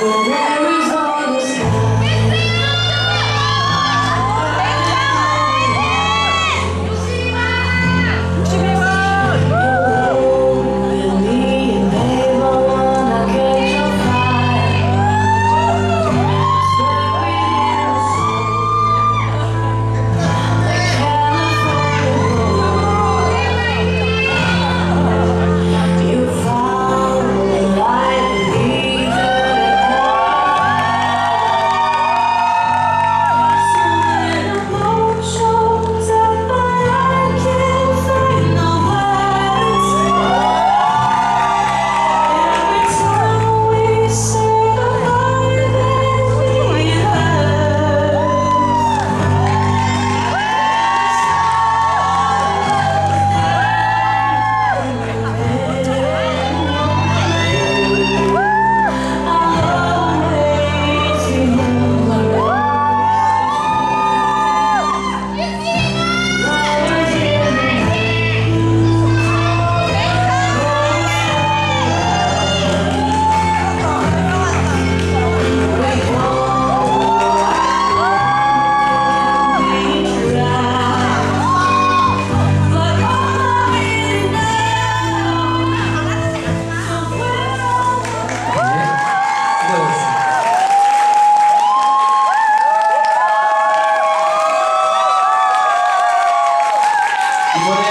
Well, 이번에